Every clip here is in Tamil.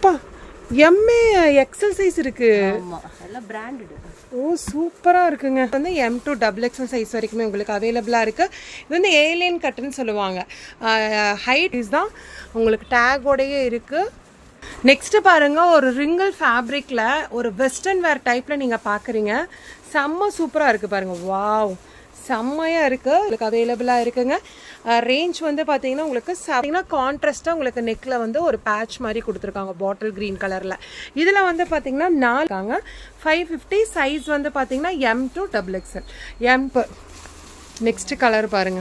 அப்பா எம்ஏ எக்ஸல் சைஸ் இருக்கு. ஓ சூப்பரா இருக்குங்க. வந்து M to double XL size வரைக்குமே உங்களுக்கு அவைலபிளா இருக்கு. இது வந்து ஏலியன் கட்டுன்னு சொல்லுவாங்க. ஹைட் இஸ் தான் உங்களுக்கு டேகோடயே இருக்கு. நெக்ஸ்ட் பாருங்க ஒரு ரிங்கல் ஃபேப்ரிக்ல ஒரு வெஸ்டர்ன் வேர் டைப்ல நீங்க பாக்குறீங்க. செம்ம சூப்பரா இருக்கு பாருங்க. வாவ் செம்மையா இருக்கு. உங்களுக்கு அவைலபிளா இருக்குங்க. ரேஞ்ச் வந்து பாத்தீங்கன்னா உங்களுக்கு பார்த்தீங்கன்னா கான்ட்ராஸ்டா உங்களுக்கு நெக்ல வந்து ஒரு பேட்ச் மாதிரி கொடுத்துருக்காங்க பாட்டில் கிரீன் கலர்ல இதுல வந்து பாத்தீங்கன்னா நாலு இருக்காங்க. ஃபைவ் ஃபிஃப்டி சைஸ் வந்து பாத்தீங்கன்னா M to double XL M next colour பாருங்க.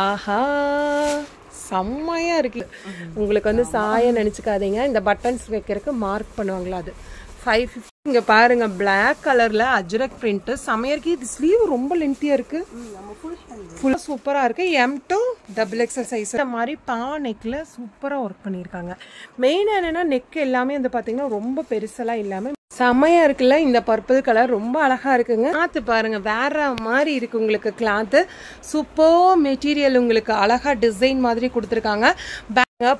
ஆஹா செம்மையா இருக்கு. உங்களுக்கு வந்து சாய நினைச்சுக்காதீங்க. இந்த பட்டன்ஸ் வைக்கிறதுக்கு மார்க் பண்ணுவாங்களா அது. ஃபைவ் ஃபிஃப்டி இங்க பாருங்க Black கலர்ல அஜ்ரக் பிரிண்ட் செம்மையா இருக்கு. இது ஸ்லீவ் ரொம்ப லென்த்தியா இருக்கு. நம்ம ஃபுல் ஹேண்ட் ஃபுல்லாக சூப்பராக இருக்குது M to double XL size இந்த மாதிரி பா நெக்கில் சூப்பராக ஒர்க் பண்ணியிருக்காங்க. மெயின் என்னென்னா நெக் எல்லாமே வந்து பார்த்தீங்கன்னா ரொம்ப பெருசெல்லாம் இல்லாமல் செமையா இருக்குல்ல? இந்த பர்பிள் கலர் ரொம்ப அழகா இருக்குங்க. கிளாத்து பாருங்க வேற மாதிரி இருக்கு உங்களுக்கு கிளாத்து சூப்பர் மெட்டீரியல் உங்களுக்கு அழகா டிசைன் மாதிரி கொடுத்துருக்காங்க.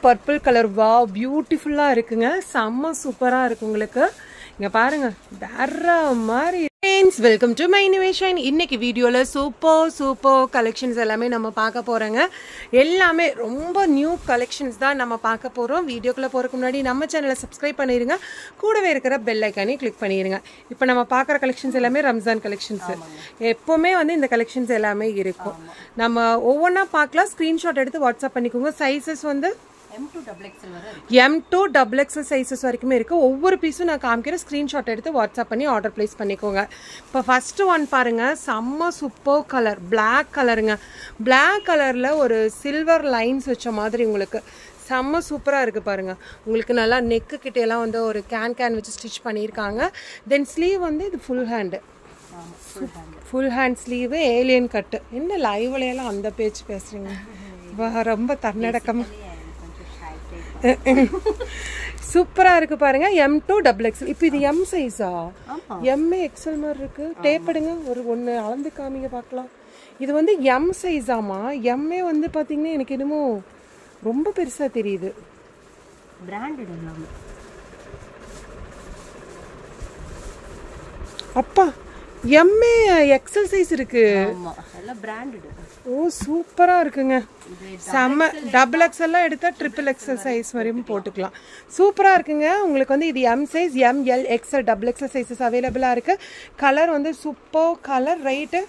பர்பிள் கலர் வா பியூட்டிஃபுல்லா இருக்குங்க. செம்ம சூப்பரா இருக்கு உங்களுக்கு. இங்க பாருங்க வேற மாதிரி. Friends welcome to my innovation இன்னைக்கு வீடியோவில் சூப்பர் சூப்பர் கலெக்ஷன்ஸ் எல்லாமே நம்ம பார்க்க போகிறோங்க எல்லாமே ரொம்ப நியூ கலெக்ஷன்ஸ் தான் நம்ம பார்க்க போகிறோம் வீடியோக்குள்ளே போகிறதுக்கு முன்னாடி நம்ம சேனலை சப்ஸ்கிரைப் பண்ணிடுங்க கூடவே இருக்கிற பெல் ஐக்கானே கிளிக் பண்ணிடுங்க இப்போ நம்ம பார்க்குற கலெக்ஷன்ஸ் எல்லாமே ரம்ஜான் கலெக்ஷன்ஸ் எப்போவுமே வந்து இந்த கலெக்ஷன்ஸ் எல்லாமே இருக்கும். நம்ம ஒவ்வொன்றா பார்க்கலாம். ஸ்க்ரீன்ஷாட் எடுத்து வாட்ஸ்அப் பண்ணிக்கோங்க. சைஸஸ் வந்து M to double XL sizes வரைக்குமே இருக்கு. ஒவ்வொரு பீஸும் நான் காமிக்கிறேன் ஸ்க்ரீன்ஷாட் எடுத்து வாட்ஸ்அப் பண்ணி ஆர்டர் ப்ளேஸ் பண்ணிக்கோங்க. இப்போ ஃபர்ஸ்ட் ஒன் பாருங்க. செம்ம சூப்பர் கலர் Black கலருங்க Black கலர்ல ஒரு சில்வர் லைன்ஸ் வச்ச மாதிரி உங்களுக்கு. செம்ம சூப்பராக இருக்குது பாருங்க. உங்களுக்கு நல்லா நெக்கு கிட்டேலாம் வந்து ஒரு கேன் கேன் வச்சு ஸ்டிச் பண்ணியிருக்காங்க. தென் ஸ்லீவ் வந்து இது full hand full hand sleeve alien cut என்ன லைவ்லையெல்லாம் அந்த பேச்சு பேசுறீங்க? வா, ரொம்ப தன்னடக்கமா. கொஞ்சம் ஷை டைப் சூப்பரா இருக்கு பாருங்க. எம் டூ டபுள் எக்ஸல் இப்போ இது எம் சைஸா எம்ஏ எக்ஸல் மாதிரி இருக்கு. டேப்படுங்க ஒரு ஒன்று அளந்து காமிங்க பார்க்கலாம் இது வந்து எம் சைஸாமா எம்ஏ வந்து பார்த்தீங்கன்னா எனக்கு என்னமோ ரொம்ப பெருசா தெரியுது. பிராண்டட் அப்பா எம்ஏ எக்ஸல் சைஸ் இருக்கு. ஓ சூப்பரா இருக்குங்க. செம்ம டபுள் எக்ஸ்எல்லாம் எடுத்தா ட்ரிபிள் எக்ஸ்எல் சைஸ் வரையும் போட்டுக்கலாம். சூப்பரா இருக்குங்க. உங்களுக்கு வந்து இது M size M L XL double XL sizes அவைலபிளா இருக்கு. கலர் வந்து super colour rate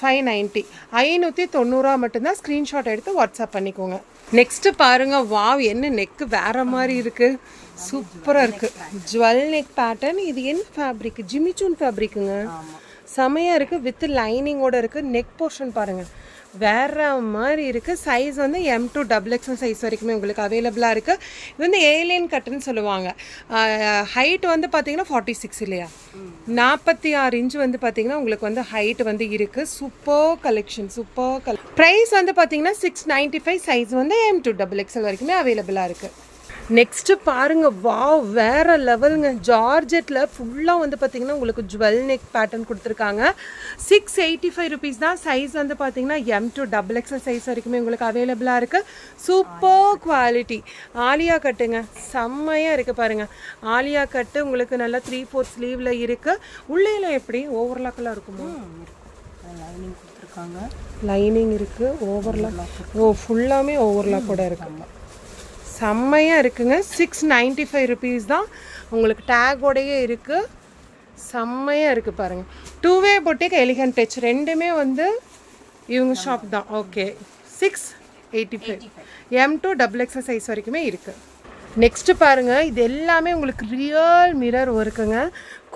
five ninety ஐநூற்றி தொண்ணூறுரூவா மட்டும்தான் ஸ்க்ரீன்ஷாட் எடுத்து வாட்ஸ்அப் பண்ணிக்கோங்க. நெக்ஸ்ட் பாருங்க. வாவ் என்ன நெக்கு வேற மாதிரி இருக்கு. சூப்பரா இருக்கு. ஜுவல் நெக் பேட்டர்ன் இது என்ன ஃபேப்ரிக் ஜிமிச்சூன் ஃபேப்ரிக்குங்க ஆமா. செமையா இருக்கு வித் லைனிங்கோட இருக்கு. நெக் போர்ஷன் பாருங்க. வேற மாதிரி இருக்கு. சைஸ் வந்து M to double XL size வரைக்குமே உங்களுக்கு அவைலபிளா இருக்கு. இது வந்து ஏலியன் கட்டுன்னு சொல்லுவாங்க. ஹைட் வந்து பாத்தீங்கன்னா ஃபார்ட்டி சிக்ஸ் இல்லையா நாற்பத்தி ஆறு இன்ச் வந்து பாத்தீங்கன்னா உங்களுக்கு வந்து ஹைட் வந்து இருக்கு. சூப்பர் கலெக்ஷன் சூப்பர் கல் ப்ரைஸ் வந்து பாத்தீங்கன்னா சிக்ஸ் நைன்டி ஃபைவ் சைஸ் வந்து எம் டூ டபுள் எக்ஸல் வரைக்குமே அவைலபிளா இருக்கு. நெக்ஸ்ட் பாருங்க வாவ் வேற லெவலுங்க ஜார்ஜெட்ல ஃபுல்லா வந்து பாத்தீங்கன்னா உங்களுக்கு ஜுவல் நெக் பேட்டர்ன் கொடுத்துருக்காங்க. சிக்ஸ் எயிட்டி ஃபைவ் ருபீஸ் தான் சைஸ் வந்து பாத்தீங்கன்னா M to double XL size வரைக்குமே உங்களுக்கு அவைலபிளா இருக்கு. சூப்பர் குவாலிட்டி ஆலியா கட்டுங்க. செம்மையா இருக்கு பாருங்க. ஆலியா கட்டு உங்களுக்கு நல்லா த்ரீ ஃபோர்த் ஸ்லீவ்ல இருக்கு. உள்ளேல எப்படி? ஓவர்லாக்கெல்லாம் இருக்குமா? லைனிங் கொடுத்துருக்காங்க. லைனிங் இருக்கு. ஓவர்லாக் ஓ ஃபுல்லாமே ஓவர்லாக் கூட இருக்கு. செம்மையாக இருக்குங்க. சிக்ஸ் நைன்டி ஃபைவ் ருபீஸ் தான் உங்களுக்கு டேகோடையே இருக்குது செம்மையாக இருக்குது பாருங்கள் two way boutique elegant touch ரெண்டுமே வந்து இவங்க ஷாப் தான். Okay six eighty five M to double XL size வரைக்குமே இருக்குது நெக்ஸ்ட் பாருங்க. இது எல்லாமே உங்களுக்கு ரியல் மிரர் ஒர்க்குங்க.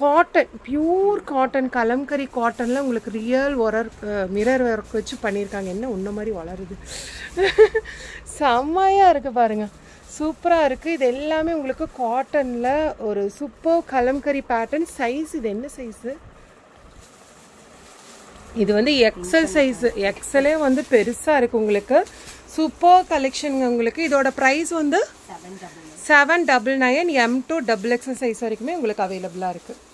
காட்டன் பியூர் காட்டன் கலம்கரி காட்டன்ல உங்களுக்கு ரியல் ஒரர் மிரர் ஒர்க் வச்சு பண்ணியிருக்காங்க என்ன உன்ன மாதிரி வளருது. செம்மையா இருக்கு பாருங்க. சூப்பராக இருக்குது இது எல்லாமே உங்களுக்கு காட்டனில் ஒரு சூப்பர் கலம்கரி பேட்டர்ன் சைஸ் இது என்ன சைஸு இது வந்து எக்ஸல் சைஸு எக்ஸலே வந்து பெருசாக இருக்குது உங்களுக்கு. சூப்பர் கலெக்ஷனுங்க உங்களுக்கு. இதோட ப்ரைஸ் வந்து seven double nine M to double XL size வரைக்குமே உங்களுக்கு அவைலபிளாக இருக்குது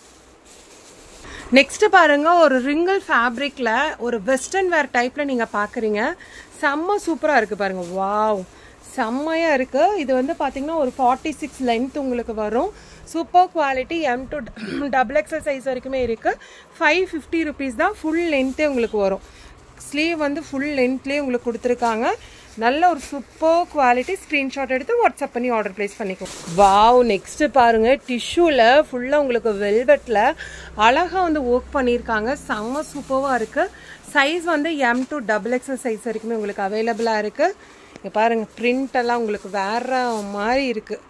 நெக்ஸ்ட்டு பாருங்கள் ஒரு ரிங்கல் ஃபேப்ரிக்கில் ஒரு வெஸ்டர்ன் வேர் டைப்பில் நீங்கள் பார்க்குறீங்க செம்ம சூப்பராக இருக்குது பாருங்கள் வாவ் செம்மையாக இருக்குது இது வந்து பார்த்தீங்கன்னா ஒரு ஃபார்ட்டி சிக்ஸ் லென்த் உங்களுக்கு வரும். Super quality M to double XL size வரைக்குமே இருக்குது ஃபைவ் ஃபிஃப்டி ருபீஸ் தான் ஃபுல் லென்த்தே உங்களுக்கு வரும். ஸ்லீவ் வந்து ஃபுல் லென்த்லேயே உங்களுக்கு கொடுத்துருக்காங்க. நல்ல ஒரு சூப்பர் குவாலிட்டி ஸ்க்ரீன்ஷாட் எடுத்து வாட்ஸ்அப் பண்ணி ஆர்டர் ப்ளேஸ் பண்ணிக்கோ. வாவ் நெக்ஸ்ட்டு பாருங்கள் டிஷ்யூவில் ஃபுல்லாக உங்களுக்கு வெல்வெட்டில் அழகாக வந்து ஒர்க் பண்ணியிருக்காங்க. செம்ம சூப்பராக இருக்குது சைஸ் வந்து M to double XL size வரைக்குமே உங்களுக்கு அவைலபிளாக இருக்குது இங்கே பாருங்கள் ப்ரிண்டெல்லாம் உங்களுக்கு வேற மாதிரி இருக்குது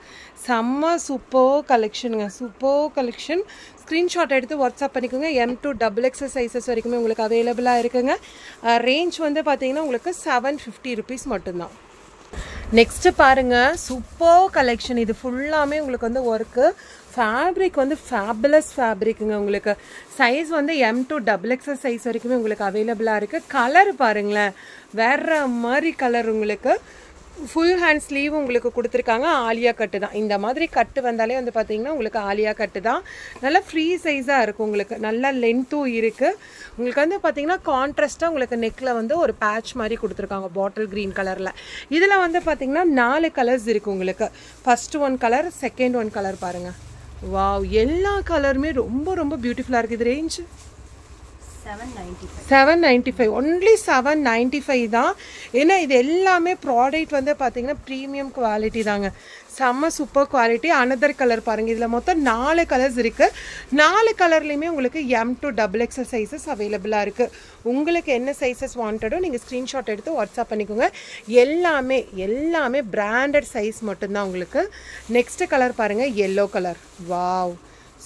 செம்ம சூப்பர் கலெக்ஷனுங்க சூப்பர் கலெக்ஷன் ஸ்க்ரீன்ஷாட் எடுத்து வாட்ஸ்அப் பண்ணிக்கோங்க. M to double XS sizes வரைக்குமே உங்களுக்கு அவைலபிளாக இருக்குங்க. ரேஞ்ச் வந்து பார்த்திங்கன்னா உங்களுக்கு செவன் ஃபிஃப்டி ருபீஸ் மட்டும்தான். நெக்ஸ்ட்டு பாருங்க சூப்பர் கலெக்ஷன் இது ஃபுல்லாமே உங்களுக்கு வந்து ஒர்க்கு ஃபேப்ரிக் வந்து ஃபேபுலஸ் ஃபேப்ரிக்குங்க உங்களுக்கு. சைஸ் வந்து M to double XS size வரைக்குமே உங்களுக்கு அவைலபிளாக இருக்குது கலர் பாருங்களேன். வேற மாதிரி கலர் உங்களுக்கு ஃபுல் ஹேண்ட் ஸ்லீவ் உங்களுக்கு கொடுத்துருக்காங்க. ஆலியா கட்டு தான். இந்த மாதிரி கட்டு வந்தாலே வந்து பார்த்தீங்கன்னா உங்களுக்கு ஆலியா கட்டு தான். நல்லா ஃப்ரீ சைஸாக இருக்கும் உங்களுக்கு. நல்லா லென்த்தும் இருக்குது உங்களுக்கு வந்து பார்த்தீங்கன்னா கான்ட்ராஸ்ட்டாக உங்களுக்கு நெக்கில் வந்து ஒரு பேட்ச் மாதிரி கொடுத்துருக்காங்க பாட்டில் க்ரீன் கலரில் இதில் வந்து பார்த்தீங்கன்னா நாலு கலர்ஸ் இருக்குது உங்களுக்கு. First one colour second one colour பாருங்கள் வாவ் எல்லா கலருமே ரொம்ப ரொம்ப பியூட்டிஃபுல்லாக இருக்குது இது range seven ninety five seven ninety five only seven ninety five தான். ஏன்னா இது எல்லாமே ப்ராடக்ட் வந்து பார்த்தீங்கன்னா ப்ரீமியம் குவாலிட்டி தாங்க. செம்ம சூப்பர் குவாலிட்டி அனதர் கலர் பாருங்கள் இதில் மொத்தம் நாலு கலர்ஸ் இருக்குது நாலு கலர்லேயுமே உங்களுக்கு M to double XL sizes அவைலபிளாக இருக்குது உங்களுக்கு என்ன சைஸஸ் வாண்டடோ நீங்கள் ஸ்க்ரீன்ஷாட் எடுத்து வாட்ஸ்அப் பண்ணிக்கோங்க. எல்லாமே எல்லாமே பிராண்டட் சைஸ் மட்டும்தான் உங்களுக்கு. நெக்ஸ்ட்டு கலர் பாருங்கள் எல்லோ கலர் வாவ்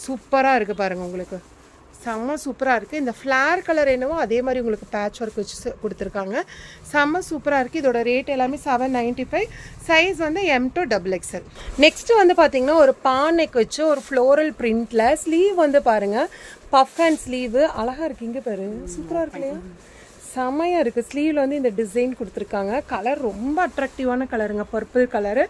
சூப்பராக இருக்குது பாருங்கள் உங்களுக்கு. செம்ம சூப்பராக இருக்குது இந்த ஃப்ளார் கலர் என்னவோ அதே மாதிரி உங்களுக்கு பேட்ச் ஒர்க் வச்சு கொடுத்துருக்காங்க. செம்ம சூப்பராக இருக்குது இதோட ரேட் எல்லாமே செவன் நைன்ட்டி ஃபைவ் சைஸ் வந்து M to double XL next வந்து பார்த்தீங்கன்னா ஒரு பானைக்கு வச்சு ஒரு ஃப்ளோரல் பிரிண்டில் ஸ்லீவ் வந்து பாருங்கள் பஃப் அண்ட் ஸ்லீவு அழகாக இருக்குது இங்கே பாரு. சூப்பராக இருக்கு இல்லையா? செமையாக இருக்குது ஸ்லீவில் வந்து இந்த டிசைன் கொடுத்துருக்காங்க. கலர் ரொம்ப அட்ராக்டிவான கலருங்க பர்பிள் கலரு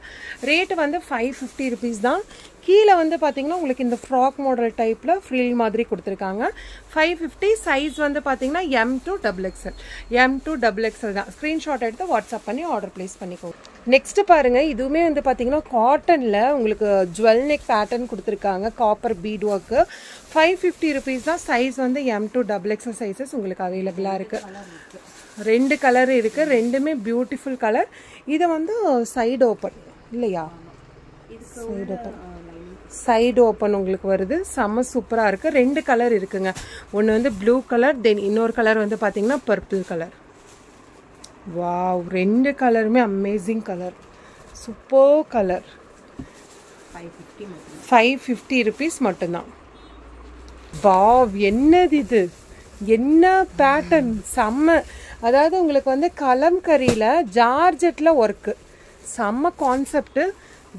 ரேட்டு வந்து ஃபைவ் ஃபிஃப்டி ருபீஸ் தான். கீழே வந்து பார்த்தீங்கன்னா உங்களுக்கு இந்த ஃப்ராக் மாடல் டைப்பில் ஃப்ரில் மாதிரி கொடுத்துருக்காங்க. ஃபைவ் ஃபிஃப்டி சைஸ் வந்து பார்த்தீங்கன்னா M to double XL M to double XL தான். ஸ்க்ரீன்ஷாட் எடுத்து வாட்ஸ்அப் பண்ணி ஆர்டர் ப்ளேஸ் பண்ணிக்கோங்க. நெக்ஸ்ட் பாருங்க இதுவுமே வந்து பார்த்தீங்கன்னா காட்டனில் உங்களுக்கு ஜுவல் நெக் பேட்டர்ன் கொடுத்துருக்காங்க copper bead work five fifty rupees தான் சைஸ் வந்து M to double XL sizes உங்களுக்கு அவைலபிளாக இருக்குது ரெண்டு கலர் இருக்கு. ரெண்டுமே பியூட்டிஃபுல் கலர் இது வந்து சைடு ஓப்பன் இல்லையா? சைடு ஓப்பன் சைடு ஓப்பன் உங்களுக்கு வருது. செம்ம சூப்பராக இருக்குது ரெண்டு கலர் இருக்குங்க. ஒன்று வந்து ப்ளூ கலர் தென் இன்னொரு கலர் வந்து பார்த்தீங்கன்னா பர்பிள் கலர் வாவ் ரெண்டு கலருமே amazing colour super colour five five fifty rupees மட்டும்தான். வாவ் என்னது இது? என்ன பேட்டர்ன் செம்ம அதாவது உங்களுக்கு வந்து கலம்கரியில் ஜார்ஜெட்டில் ஒர்க்கு செம்ம concept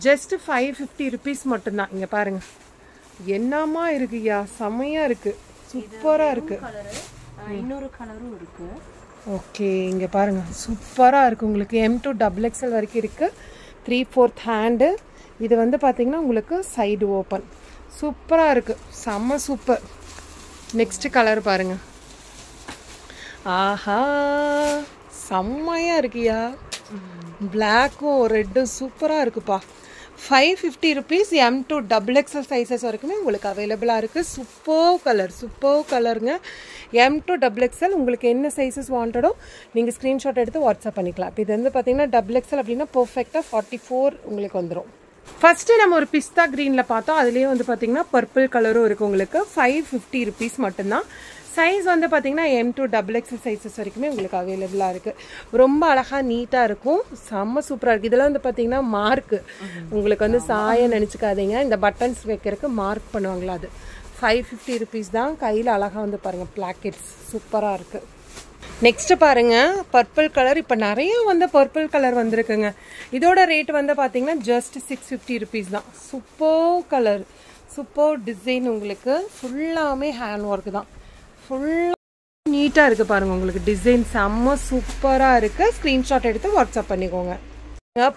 just five fifty rupees மட்டும்தான். இங்கே பாருங்க. என்னமா இருக்குய்யா செம்மையாக இருக்குது சூப்பராக இருக்குது இன்னொரு கலரும் இருக்கு. ஓகே இங்கே பாருங்க. சூப்பராக இருக்குது உங்களுக்கு எம் டு டபுள் எக்ஸ்எல் வரைக்கும் இருக்குது த்ரீ ஃபோர்த் ஹேண்டு இது வந்து பார்த்தீங்கன்னா உங்களுக்கு சைடு ஓப்பன் சூப்பராக இருக்குது செம்ம சூப்பர். நெக்ஸ்ட் கலர் பாருங்க. ஆஹா செம்மையாக இருக்குயா பிளாக்கும் ரெட்டும் சூப்பராக இருக்குப்பா. Five fifty rupees M to double XL sizes வரைக்குமே உங்களுக்கு அவைலபிளாக இருக்குது சூப்பர் கலர் சூப்பர் கலருங்க எம் டு டபுள் எக்ஸல் உங்களுக்கு என்ன சைஸஸ் வாண்டடோ நீங்கள் ஸ்க்ரீன்ஷாட் எடுத்து வாட்ஸ்அப் பண்ணிக்கலாம். இப்போ இது வந்து பார்த்தீங்கன்னா டபுள் எக்ஸல் அப்படின்னா பர்ஃபெக்டாக ஃபார்ட்டி ஃபோர் உங்களுக்கு வந்துடும் ஃபஸ்ட்டு நம்ம ஒரு பிஸ்தா க்ரீனில் பார்த்தோம் அதுலேயே வந்து பார்த்தீங்கன்னா பர்பிள் கலரும் இருக்குது உங்களுக்கு. ஃபைவ் ஃபிஃப்டி ருபீஸ் மட்டும்தான். சைஸ் வந்து பார்த்தீங்கன்னா M to double XL sizes வரைக்குமே உங்களுக்கு அவைலபிளாக இருக்குது ரொம்ப அழகாக நீட்டாக இருக்கும். செம்ம சூப்பராக இருக்குது இதெல்லாம் வந்து பார்த்தீங்கன்னா மார்க்கு உங்களுக்கு வந்து சாய நினச்சிக்காதீங்க. இந்த பட்டன்ஸ் வைக்கிறதுக்கு மார்க் பண்ணுவாங்களா அது. ஃபைவ் ஃபிஃப்டி ருபீஸ் தான். கையில் அழகாக வந்து பாருங்கள் பிளாக்கெட்ஸ் சூப்பராக இருக்குது நெக்ஸ்ட் பாருங்க பர்பிள் கலர் இப்போ நிறைய வந்து பர்பிள் கலர் வந்திருக்குங்க. இதோட ரேட் வந்து பார்த்தீங்கன்னா ஜஸ்ட் சிக்ஸ் ஃபிஃப்டி ருபீஸ் தான். சூப்பர் கலர் சூப்பர் டிசைன் உங்களுக்கு. ஃபுல்லாமே ஹேண்ட் ஒர்க் தான். ஃபுல்லாக நீட்டாக இருக்குது பாருங்கள் உங்களுக்கு. டிசைன் செம்ம சூப்பராக இருக்குது ஸ்க்ரீன்ஷாட் எடுத்து வாட்ஸ்அப் பண்ணிக்கோங்க.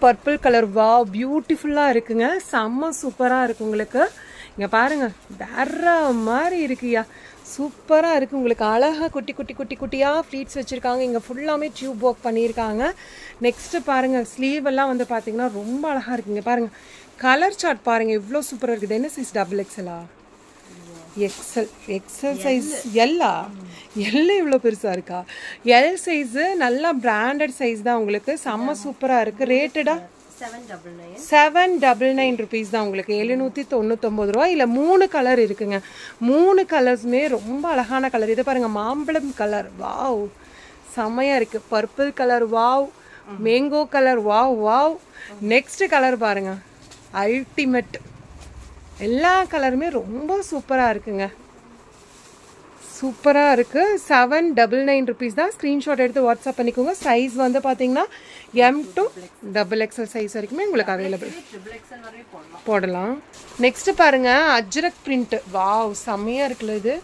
பர்பிள் கலர் வா பியூட்டிஃபுல்லாக இருக்குங்க. செம்ம சூப்பராக இருக்குது உங்களுக்கு. இங்கே பாருங்க வேற மாதிரி இருக்குயா சூப்பராக இருக்குது உங்களுக்கு. அழகாக குட்டி குட்டி குட்டி குட்டியாக ஃப்ளீட்ஸ் வச்சுருக்காங்க. இங்கே ஃபுல்லாமே டியூப் ஒர்க் பண்ணியிருக்காங்க. நெக்ஸ்ட்டு பாருங்கள் ஸ்லீவ் எல்லாம் வந்து பார்த்தீங்கன்னா ரொம்ப அழகாக இருக்குங்க பாருங்கள் கலர் சார்ட் பாருங்கள் எவ்வளோ சூப்பராக இருக்குது. என்ன சைஸ் டபுள் எக்ஸலா எக்ஸல் எக்ஸல் சைஸ் எல்லா எல்லாம் இவ்வளோ பெருசாக இருக்கா? எல் சைஸு நல்லா பிராண்டட் சைஸ் தான் உங்களுக்கு. செம்ம சூப்பராக இருக்குது ரேட்டடா செவன் டபுள் நைன் ருபீஸ் தான் உங்களுக்கு. எழுநூற்றி தொண்ணூத்தொம்பது ரூபா. இல்லை மூணு கலர் இருக்குங்க. மூணு கலர்ஸுமே ரொம்ப அழகான கலர் இது பாருங்க மாம்பழம் கலர் வாவ் செம்மையாக இருக்குது purple colour wow mango colour wow wow next colour பாருங்க. அல்டிமேட் எல்லா கலருமே ரொம்ப சூப்பராக இருக்குங்க. சூப்பராக இருக்குது செவன் டபுள் நைன் ருபீஸ் தான். ஸ்க்ரீன்ஷாட் எடுத்து வாட்ஸ்அப் பண்ணிக்கோங்க. சைஸ் வந்து பார்த்தீங்கன்னா M to double XL size வரைக்குமே உங்களுக்கு அவைலபிள் போடலாம். போடலாம் நெக்ஸ்ட் பாருங்க. அஜ்ரக் பிரிண்ட் வாவ் செம்மையா இருக்குல்ல இது.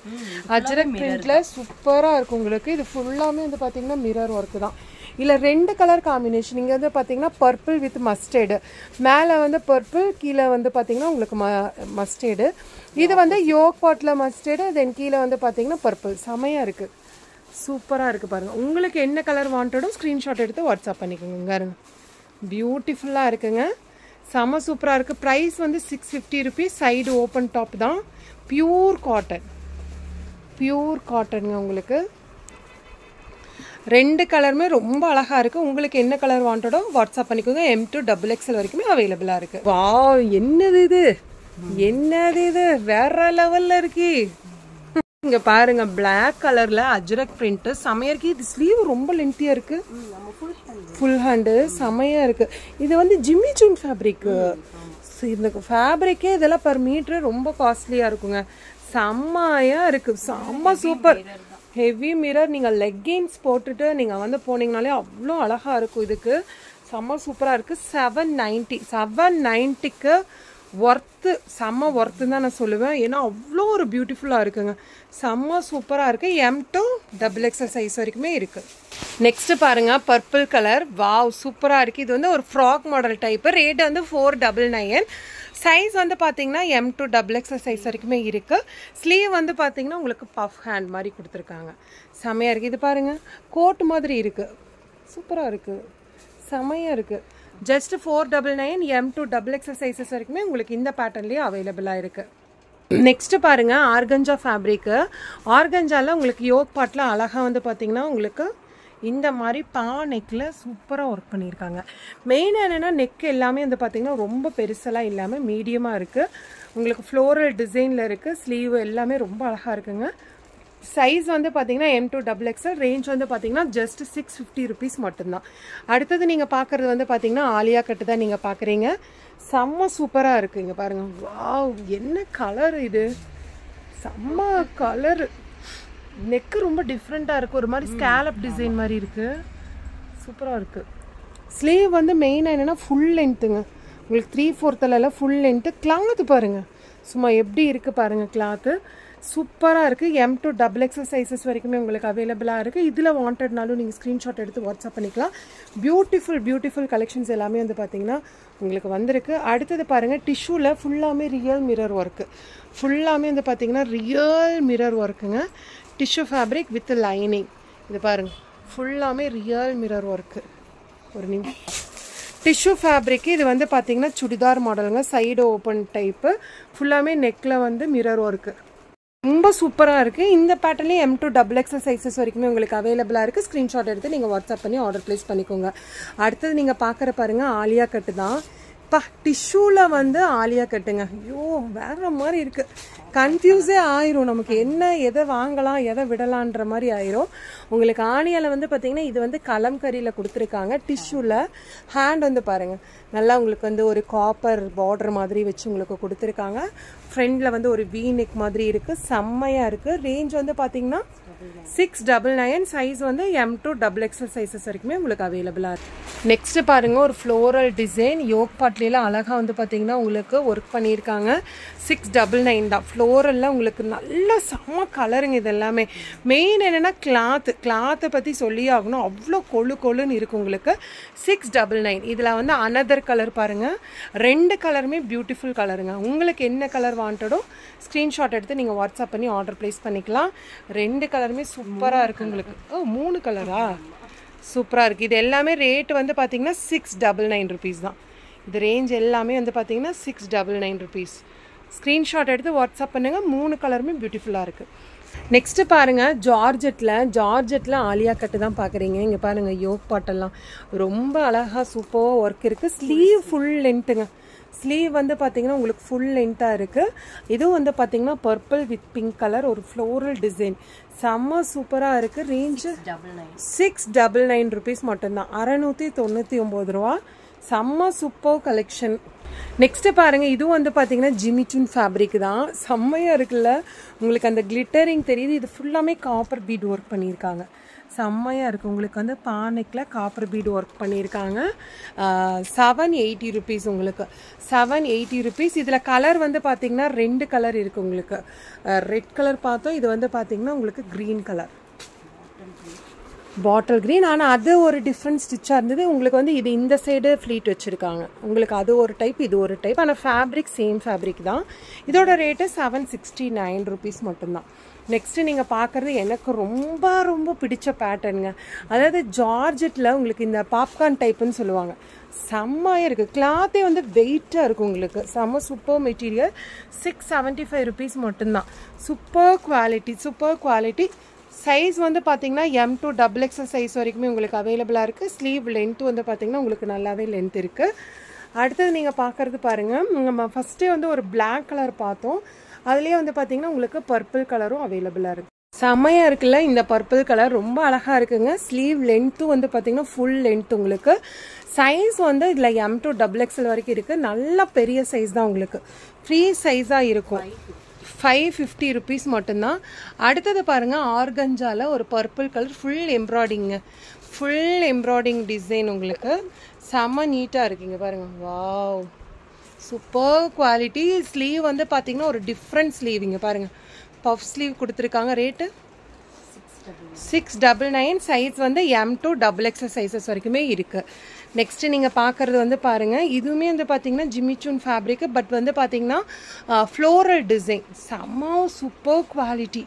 அஜ்ரக் பிரிண்ட்ல சூப்பரா இருக்கு உங்களுக்கு. இது ஃபுல்லாமே வந்து பாத்தீங்கன்னா மிரர் ஒர்க் தான். இல்லை ரெண்டு கலர் காம்பினேஷன் இங்கே வந்து பார்த்தீங்கன்னா பர்பிள் வித் மஸ்டர்டு மேலே வந்து பர்பிள் கீழே வந்து பார்த்திங்கன்னா உங்களுக்கு ம மஸ்டர்டு இது வந்து யோக் பாட்டில் மஸ்டர்டு தென் கீழே வந்து பார்த்தீங்கன்னா பர்பிள் செமையாக இருக்குது சூப்பராக இருக்குது பாருங்கள் உங்களுக்கு என்ன கலர் வாண்டடும் ஸ்க்ரீன்ஷாட் எடுத்து வாட்ஸ்அப் பண்ணிக்கோங்க. பாருங்க. பியூட்டிஃபுல்லாக இருக்குங்க. செம சூப்பராக இருக்குது ப்ரைஸ் வந்து six fifty rupees side open top தான். ப்யூர் காட்டன் ப்யூர் காட்டனுங்க உங்களுக்கு. ரெண்டு கலருமே ரொம்ப அழகாக இருக்குது உங்களுக்கு என்ன கலர் வாண்டடோ வாட்ஸ்அப் பண்ணிக்கோங்க. எம் டு டபுள் எக்ஸ்எல் வரைக்குமே அவைலபிளாக இருக்குது வா என்னது இது? என்னது இது? வேற லெவலில் இருக்கு. இங்க பாருங்க பிளாக் கலர்ல அஜ்ரக் பிரிண்ட் செமையா இருக்கு. இது ஸ்லீவ் ரொம்ப லென்த்தியா இருக்கு. ஃபுல் ஃபுல் ஹேண்டு செமையா இருக்கு. இது வந்து ஜிம்மி ஜூன் ஃபேப்ரிக் இந்த ஃபேப்ரிக்கே இதெல்லாம் பர் மீட்டர் ரொம்ப காஸ்ட்லியா இருக்குங்க. செம்மையா இருக்கு. செம்ம சூப்பர் ஹெவி மிரர் நீங்கள் லெக்கின்ஸ் போட்டுட்டு நீங்கள் வந்து போனீங்கனாலே அவ்வளோ அழகாக இருக்கும். இதுக்கு செம்ம சூப்பராக இருக்குது செவன் நைன்ட்டி செவன் நைன்ட்டிக்கு ஒர்த்து செம்ம ஒர்த்துன்னு தான் நான் சொல்லுவேன். ஏன்னா அவ்வளோ ஒரு பியூட்டிஃபுல்லாக இருக்குங்க. செம்ம சூப்பராக இருக்குது M to double XL size வரைக்குமே இருக்குது நெக்ஸ்ட்டு பாருங்க பர்பிள் கலர் வாவ் சூப்பராக இருக்குது இது வந்து ஒரு ஃப்ராக் மாடல் டைப்பு ரேட் வந்து ஃபோர் டபுள் நைன் சைஸ் வந்து பார்த்தீங்கன்னா M to double XL size வரைக்குமே இருக்குது ஸ்லீவ் வந்து பார்த்தீங்கன்னா உங்களுக்கு பஃப் ஹேண்ட் மாதிரி கொடுத்துருக்காங்க. செமையாக இருக்குது இது பாருங்க கோட் மாதிரி இருக்குது சூப்பராக இருக்குது செமையாக இருக்குது just four double nine M to double XL sizes வரைக்குமே உங்களுக்கு இந்த பேட்டர்ன்லேயே அவைலபிளாக இருக்குது நெக்ஸ்ட் பாருங்க ஆர்கஞ்சா ஃபேப்ரிக்கு ஆர்கஞ்சாவில் உங்களுக்கு யோக் பாட்டில் அழகாக வந்து பார்த்தீங்கன்னா உங்களுக்கு இந்த மாதிரி பா நெக்கில் சூப்பராக ஒர்க் பண்ணியிருக்காங்க. மெயின் என்னென்னா நெக் எல்லாமே வந்து பார்த்திங்கன்னா ரொம்ப பெருசெல்லாம் இல்லாமல் மீடியமாக இருக்குது உங்களுக்கு ஃப்ளோரல் டிசைனில் இருக்குது ஸ்லீவ் எல்லாமே ரொம்ப அழகாக இருக்குங்க. சைஸ் வந்து பார்த்தீங்கன்னா M to double XL range வந்து பார்த்தீங்கன்னா ஜஸ்ட் சிக்ஸ் ஃபிஃப்டி ருபீஸ் மட்டும்தான். அடுத்தது நீங்கள் பார்க்குறது வந்து பார்த்தீங்கன்னா ஆலியா கட்டு தான் நீங்கள் பார்க்குறீங்க செம்ம சூப்பராக இருக்குது இங்கே பாருங்கள் வாவ் என்ன கலர் இது? செம்ம கலர் நெக்கு ரொம்ப டிஃப்ரெண்ட்டாக இருக்குது ஒரு மாதிரி ஸ்கேலப் டிசைன் மாதிரி இருக்குது சூப்பராக இருக்குது ஸ்லீவ் வந்து மெயினாக என்னென்னா ஃபுல் லென்த்துங்க உங்களுக்கு த்ரீ ஃபோர்த்தில் ஃபுல் லென்த்து கிளாத்து பாருங்கள் சும்மா எப்படி இருக்குது பாருங்கள் கிளாத்து சூப்பராக இருக்குது M to double XL sizes வரைக்குமே உங்களுக்கு அவைலபிளாக இருக்குது இதில் வாண்டட்னாலும் நீங்கள் ஸ்க்ரீன்ஷாட் எடுத்து வாட்ஸ்அப் பண்ணிக்கலாம். பியூட்டிஃபுல் பியூட்டிஃபுல் கலெக்ஷன்ஸ் எல்லாமே வந்து பார்த்திங்கன்னா உங்களுக்கு வந்திருக்கு. அடுத்தது பாருங்கள் டிஷ்யூவில் ஃபுல்லாமே ரியல் மிரர் ஒர்க்கு ஃபுல்லாமே வந்து பார்த்திங்கன்னா ரியல் மிரர் ஒர்க்குங்க டிஷ்யூ ஃபேப்ரிக் வித் லைனிங் இது பாருங்கள் ஃபுல்லாமே ரியல் மிரர் ஒர்க்கு ஒரு நிமிஷம் டிஷ்யூ ஃபேப்ரிக்கு இது வந்து பார்த்திங்கன்னா சுடிதார் மாடலுங்க சைடு ஓப்பன் டைப்பு ஃபுல்லாமே நெக்கில் வந்து மிரர் ஒர்க்கு ரொம்ப சூப்பராக இருக்குது இந்த பேட்டர்லேயே M to double XL sizes வரைக்குமே உங்களுக்கு அவைலபிளாக இருக்குது ஸ்க்ரீன்ஷாட் எடுத்து நீங்கள் வாட்ஸ்அப் பண்ணி ஆர்டர் ப்ளேஸ் பண்ணிக்கோங்க. அடுத்தது நீங்கள் பார்க்குற பாருங்கள் ஆலியா கட்டு தான். அப்பா டிஷ்யூவில் வந்து ஆலியா கட்டுங்க. ஐயோ வேற மாதிரி இருக்குது கன்ஃபியூஸே ஆயிரும். நமக்கு என்ன எதை வாங்கலாம் எதை விடலான்ற மாதிரி ஆயிரும். உங்களுக்கு ஆணியால வந்து பார்த்தீங்கன்னா இது வந்து கலம்கரியில் கொடுத்துருக்காங்க. டிஷ்யூவில் ஹேண்ட் வந்து பாருங்கள் நல்லா உங்களுக்கு வந்து ஒரு காப்பர் பார்டர் மாதிரி வச்சு உங்களுக்கு கொடுத்துருக்காங்க. ஃப்ரண்டில் வந்து ஒரு வீ நெக் மாதிரி இருக்குது செம்மையாக இருக்குது ரேஞ்ச் வந்து பார்த்தீங்கன்னா சிக்ஸ் டபுள் நைன் சைஸ் வந்து M to double XL sizes வரைக்குமே உங்களுக்கு அவைலபிளாக இருக்குது நெக்ஸ்ட் பாருங்கள் ஒரு ஃப்ளோரல் டிசைன் யோக் பாட்லியில் அழகாக வந்து பார்த்தீங்கன்னா உங்களுக்கு ஒர்க் பண்ணியிருக்காங்க. சிக்ஸ் டபுள் நைன் தான். ஃப்ளோரலில் உங்களுக்கு நல்ல செம்ம கலருங்க இது எல்லாமே. மெயின் என்னென்னா கிளாத்து கிளாத்தை பற்றி சொல்லி ஆகணும். அவ்வளோ கொழு கொழுன்னு இருக்கும் உங்களுக்கு. சிக்ஸ் டபுள் நைன் இதில் வந்து அனதர் கலர் பாருங்கள் ரெண்டு கலருமே பியூட்டிஃபுல் கலருங்க உங்களுக்கு என்ன கலர் வாண்டடோ ஸ்க்ரீன்ஷாட் எடுத்து நீங்கள் வாட்ஸ்அப் பண்ணி ஆர்டர் ப்ளேஸ் பண்ணிக்கலாம். ரெண்டு கலர் கலருமே சூப்பராக இருக்கு உங்களுக்கு. ஓ மூணு கலரா சூப்பராக இருக்குது இது எல்லாமே ரேட் வந்து பார்த்தீங்கன்னா சிக்ஸ் டபுள் நைன் ருபீஸ் தான். இது ரேஞ்ச் எல்லாமே வந்து பார்த்தீங்கன்னா six double nine rupees screenshot எடுத்து வாட்ஸ்அப் பண்ணுங்கள் மூணு கலருமே பியூட்டிஃபுல்லாக இருக்குது நெக்ஸ்ட்டு பாருங்கள் ஜார்ஜெட்டில் ஜார்ஜெட்டில் ஆலியா கட்டு தான் பார்க்குறீங்க இங்கே பாருங்கள் யோக் பாட்டெல்லாம். ரொம்ப அழகாக சூப்பராக ஒர்க் இருக்குது ஸ்லீவ் ஃபுல் லென்த்துங்க ஸ்லீவ் வந்து பார்த்தீங்கன்னா உங்களுக்கு ஃபுல் லென்த்தாக இருக்குது இதுவும் வந்து பார்த்தீங்கன்னா பர்பிள் வித் பிங்க் கலர் ஒரு ஃப்ளோரல் டிசைன் செம்ம சூப்பராக இருக்குது range double six double nine rupees மட்டும்தான். அறநூற்றி தொண்ணூற்றி ஒம்பது ரூபா. செம்ம சூப்பர் கலெக்ஷன் நெக்ஸ்ட்டு பாருங்கள் இதுவும் வந்து பார்த்தீங்கன்னா ஜிமிச்சூன் ஃபேப்ரிக் தான். செம்மையாக இருக்குல்ல. உங்களுக்கு அந்த கிளிட்டரிங் தெரியுது. இது ஃபுல்லாமே காப்பர் பீட் ஒர்க் பண்ணியிருக்காங்க. செம்மையாக இருக்குது உங்களுக்கு வந்து பானைக்கில் காப்பர் பீடு ஒர்க் பண்ணியிருக்காங்க செவன் எயிட்டி ருபீஸ் உங்களுக்கு. செவன் எயிட்டி ருபீஸ் இதில் கலர் வந்து பார்த்தீங்கன்னா ரெண்டு கலர் இருக்குது உங்களுக்கு. ரெட் கலர் பார்த்தோம். இது வந்து பார்த்தீங்கன்னா உங்களுக்கு க்ரீன் கலர் பாட்டில் க்ரீன் ஆனால் அது ஒரு டிஃப்ரெண்ட் ஸ்டிச்சாக இருந்தது. உங்களுக்கு வந்து இது இந்த சைடு ஃப்ளீட் வச்சுருக்காங்க. உங்களுக்கு அது ஒரு டைப் இது ஒரு டைப் ஆனால் ஃபேப்ரிக் சேம் ஃபேப்ரிக் தான். இதோட rate seven sixty nine rupees மட்டும்தான். நெக்ஸ்ட்டு நீங்கள் பார்க்குறது எனக்கு ரொம்ப ரொம்ப பிடிச்ச பேட்டர்னுங்க அதாவது ஜார்ஜெட்டில் உங்களுக்கு இந்த பாப்கார்ன் டைப்புன்னு சொல்லுவாங்க. செம்மையாக இருக்குது கிளாத்தே வந்து வெயிட்டாக இருக்கும் உங்களுக்கு. செம்ம super material six seventy five rupees மட்டும்தான். Super quality super quality size வந்து பார்த்தீங்கன்னா M to double XL size வரைக்குமே உங்களுக்கு அவைலபிளாக இருக்குது ஸ்லீவ் லென்த் வந்து பார்த்தீங்கன்னா உங்களுக்கு நல்லாவே லென்த் இருக்குது அடுத்தது நீங்கள் பார்க்குறது பாருங்கள் நம்ம ஃபஸ்ட்டே வந்து ஒரு பிளாக் கலர் பார்த்தோம். அதுலேயே வந்து பார்த்தீங்கன்னா உங்களுக்கு பர்பிள் கலரும் அவைலபிளாக இருக்குது செம்மையாக இருக்குல்ல இந்த பர்பிள் கலர் ரொம்ப அழகாக இருக்குங்க. ஸ்லீவ் லென்த்தும் வந்து பார்த்தீங்கன்னா ஃபுல் லென்த் உங்களுக்கு. சைஸ் வந்து இதில் எம் டு டபுள் எக்ஸல் வரைக்கும் இருக்குது நல்ல பெரிய சைஸ் தான் உங்களுக்கு. ஃப்ரீ சைஸாக இருக்கும். ஃபைவ் ஃபிஃப்டி ருபீஸ் மட்டும்தான். அடுத்தது பாருங்கள் ஆர்கஞ்சாவில் ஒரு purple colour full embroidering full embroidering design உங்களுக்கு. செம்ம நீட்டாக இருக்குங்க பாருங்கள் வாவ் சூப்பர் குவாலிட்டி ஸ்லீவ் வந்து பார்த்தீங்கன்னா ஒரு டிஃப்ரெண்ட் ஸ்லீவிங்க பாருங்கள் பஃப் ஸ்லீவ் கொடுத்துருக்காங்க. Rate six double nine size வந்து M to double XS sizes வரைக்குமே இருக்குது நெக்ஸ்ட்டு நீங்கள் பார்க்குறது வந்து பாருங்கள் இதுவுமே வந்து பார்த்தீங்கன்னா ஜிமிச்சூன் ஃபேப்ரிக்கு பட் வந்து பார்த்தீங்கன்னா ஃப்ளோரல் டிசைன் செம்ம super quality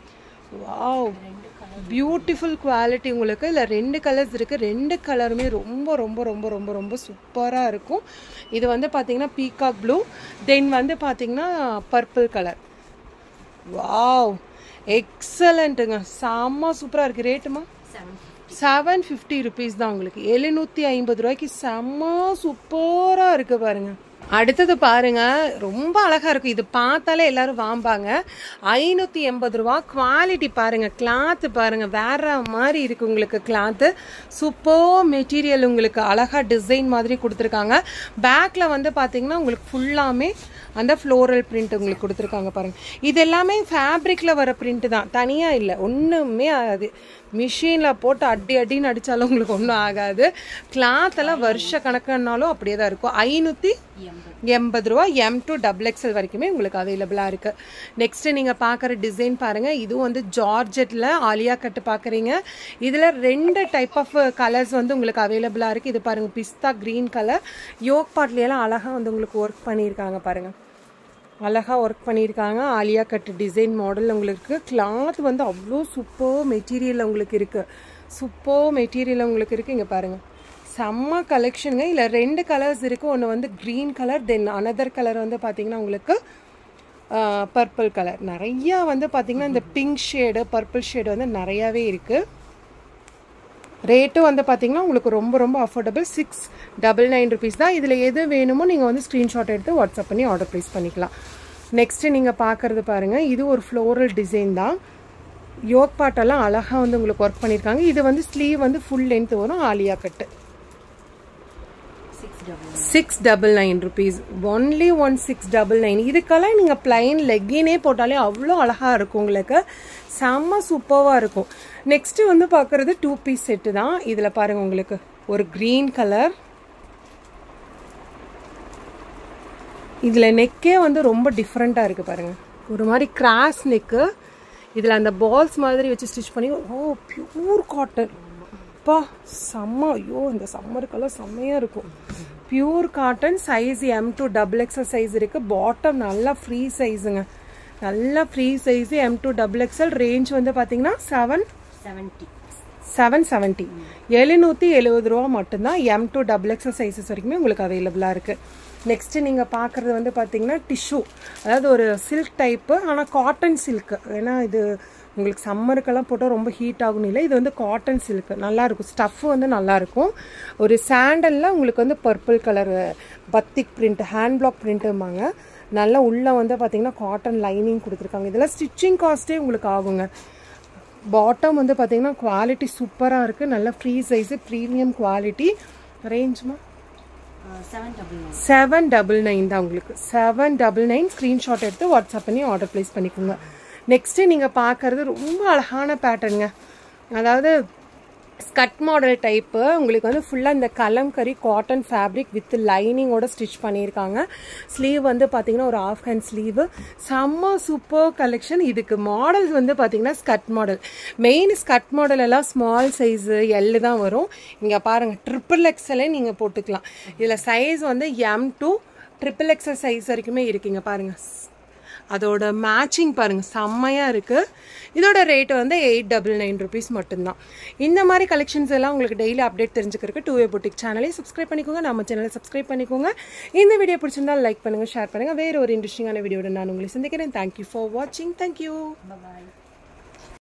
wow beautiful quality உங்களுக்கு. இல்லை ரெண்டு கலர்ஸ் இருக்குது ரெண்டு கலருமே ரொம்ப ரொம்ப ரொம்ப ரொம்ப ரொம்ப சூப்பராக இருக்கும். இது வந்து பார்த்தீங்கன்னா பீகாக் ப்ளூ தென் வந்து பார்த்தீங்கன்னா பர்பிள் கலர் வாவ் எக்ஸலண்ட்டுங்க செம்ம சூப்பராக இருக்குது ரேட்டுமா செவன் செவன் ஃபிஃப்டி ருபீஸ் தான் உங்களுக்கு. எழுநூற்றி ஐம்பது ரூபாய்க்கு செம்ம சூப்பராக இருக்குது பாருங்க. அடுத்தது பாருங்கள் ரொம்ப அழகாக இருக்கும். இது பார்த்தாலே எல்லோரும் வாம்பாங்க. ஐநூற்றி எண்பது ரூபா குவாலிட்டி பாருங்கள் கிளாத்து பாருங்கள் வேற மாதிரி இருக்குது உங்களுக்கு கிளாத்து சூப்பர் மெட்டீரியல் உங்களுக்கு அழகாக டிசைன் மாதிரி கொடுத்துருக்காங்க. பேக்கில் வந்து பார்த்தீங்கன்னா உங்களுக்கு ஃபுல்லாமே அந்த ஃப்ளோரல் பிரிண்ட் உங்களுக்கு கொடுத்துருக்காங்க பாருங்கள் இது எல்லாமே ஃபேப்ரிக்கில் வர பிரிண்ட்டு தான். தனியாக இல்லை ஒன்றுமே அது மிஷினில் போட்டு அடி அடின்னு அடித்தாலும் உங்களுக்கு ஒன்றும் ஆகாது. கிளாத் எல்லாம் வருஷ கணக்குனாலும் அப்படியே தான் இருக்கும். ஐநூற்றி எண்பது. ரூபா எம் டு டபுள் எக்ஸல் வரைக்குமே உங்களுக்கு அவைலபிளாக இருக்குது நெக்ஸ்ட்டு நீங்கள் பார்க்குற டிசைன் பாருங்கள் இதுவும் வந்து ஜார்ஜெட்டில் ஆலியா கட்டு பார்க்குறீங்க. இதில் ரெண்டு டைப் ஆஃப் கலர்ஸ் வந்து உங்களுக்கு அவைலபிளாக இருக்குது இது பாருங்கள் பிஸ்தா க்ரீன் கலர் யோக் பாட்லையெல்லாம் அழகாக வந்து உங்களுக்கு ஒர்க் பண்ணியிருக்காங்க பாருங்கள் அழகாக ஒர்க் பண்ணியிருக்காங்க. ஆலியா கட் டிசைன் மாடல் உங்களுக்கு. கிளாத் வந்து அவ்வளோ சூப்பர் மெட்டீரியல் உங்களுக்கு இருக்குது சூப்பர் மெட்டீரியல் உங்களுக்கு இருக்குது இங்கே பாருங்கள் செம்ம கலெக்ஷனுங்க இல்லை ரெண்டு கலர்ஸ் இருக்குது ஒன்று வந்து green colour then another colour வந்து பார்த்தீங்கன்னா உங்களுக்கு பர்பிள் கலர் நிறையா வந்து பார்த்தீங்கன்னா இந்த பிங்க் ஷேடு பர்பிள் ஷேடு வந்து நிறையாவே இருக்குது ரேட்டும் வந்து பார்த்தீங்கன்னா உங்களுக்கு ரொம்ப ரொம்ப affordable six double nine rupees தான். இதில் எது வேணுமோ நீங்கள் வந்து ஸ்க்ரீன்ஷாட் எடுத்து வாட்ஸ்அப் பண்ணி ஆர்டர் ப்ளேஸ் பண்ணிக்கலாம். நெக்ஸ்ட்டு நீங்கள் பார்க்குறது பாருங்கள் இது ஒரு ஃப்ளோரல் டிசைன் தான். யோக் பாட்டெல்லாம் அழகாக வந்து உங்களுக்கு ஒர்க் பண்ணியிருக்காங்க இது வந்து ஸ்லீவ் வந்து ஃபுல் லென்த் வரும். Alia cut six double nine rupees only one six double nine இதுக்கெல்லாம் நீங்கள் பிளைன் லெக்கினே போட்டாலே அவ்வளோ அழகாக இருக்கும் உங்களுக்கு. செம்ம சூப்பராக இருக்கும். நெக்ஸ்ட்டு வந்து பார்க்குறது டூ பீஸ் செட்டு தான். இதில் பாருங்கள் உங்களுக்கு. ஒரு க்ரீன் கலர் இதில் நெக்கே வந்து ரொம்ப டிஃப்ரெண்ட்டாக இருக்குது பாருங்கள் ஒரு மாதிரி கிராஸ் நெக்கு இதில் அந்த பால்ஸ் மாதிரி வச்சு ஸ்டிச் பண்ணி ஓ பியூர் காட்டன் அப்பா செம்ம. ஐயோ இந்த சம்மருக்கெல்லாம் செம்மையாக இருக்கும். Pure cotton size M to double XL size இருக்குது பாட்டம் நல்லா ஃப்ரீ சைஸுங்க நல்லா free size M to double XL range வந்து பார்த்தீங்கன்னா செவன் செவன்ட்டி செவன் செவன்ட்டி எழுநூற்றி எழுபது ரூபா மட்டும்தான் M to double XL sizes வரைக்குமே உங்களுக்கு அவைலபிளாக இருக்குது நெக்ஸ்ட்டு நீங்கள் பார்க்குறது வந்து பார்த்தீங்கன்னா டிஷ்யூ அதாவது ஒரு சில்க் டைப்பு ஆனால் காட்டன் சில்க்கு ஏன்னா இது உங்களுக்கு சம்மருக்கெல்லாம் போட்டால் ரொம்ப ஹீட் ஆகும் இல்லை. இது வந்து காட்டன் சில்க்கு நல்லாயிருக்கும் ஸ்டஃப் வந்து நல்லாயிருக்கும் ஒரு சாண்டலில் உங்களுக்கு வந்து purple colour batik print hand block பிரிண்ட்டுமாங்க நல்லா உள்ளே வந்து பார்த்தீங்கன்னா காட்டன் லைனிங் கொடுத்துருக்காங்க. இதெல்லாம் ஸ்டிச்சிங் காஸ்ட்டே உங்களுக்கு ஆகுங்க. பாட்டம் வந்து பார்த்தீங்கன்னா குவாலிட்டி சூப்பராக இருக்குது நல்ல free size premium quality ரேஞ்சுமா seven double nine seven double nine தான் உங்களுக்கு. செவன் டபுள் நைன் ஸ்க்ரீன்ஷாட் எடுத்து வாட்ஸ்அப் பண்ணி ஆர்டர் ப்ளேஸ் பண்ணிக்கோங்க. நெக்ஸ்ட்டு நீங்கள் பார்க்குறது ரொம்ப அழகான பேட்டர்னுங்க அதாவது ஸ்கட் மாடல் டைப்பு உங்களுக்கு வந்து ஃபுல்லாக இந்த கலம்கரி காட்டன் ஃபேப்ரிக் வித் லைனிங்கோட ஸ்டிச் பண்ணியிருக்காங்க. ஸ்லீவ் வந்து பார்த்தீங்கன்னா ஒரு ஆஃப் ஹேண்ட் ஸ்லீவு செம்ம சூப்பர் கலெக்ஷன் இதுக்கு மாடல்ஸ் வந்து பார்த்தீங்கன்னா skirt model main skirt model எல்லாம் ஸ்மால் சைஸு எல்லு தான் வரும். இங்கே பாருங்கள் ட்ரிபிள் எக்ஸலே நீங்கள் போட்டுக்கலாம். இதில் சைஸ் வந்து M to triple XL size வரைக்குமே இருக்குங்க பாருங்கள் அதோட மேட்சிங் பாருங்கள் செம்மையாக இருக்குது இதோட ரேட்டு வந்து எயிட் டபுள் நைன் ருபீஸ் மட்டும்தான். இந்த மாதிரி கலெக்ஷன்ஸ் எல்லாம் உங்களுக்கு டெய்லி அப்டேட் தெரிஞ்சுக்கிறதுக்கு டூ ஏ புட்டிக் சேனலையும் சப்ஸ்கிரைப் பண்ணிக்கோங்க. நம்ம சேனலை சப்ஸ்கிரைப் பண்ணிக்கோங்க. இந்த வீடியோ பிடிச்சிருந்தால் லைக் பண்ணுங்கள் ஷேர் பண்ணுங்கள் வேறு ஒரு இன்ட்ரெஸ்டிங்கான வீடியோட நான் உங்களை சந்திக்கிறேன். தேங்க்யூ ஃபார் வாட்சிங் தேங்க்யூ பாய்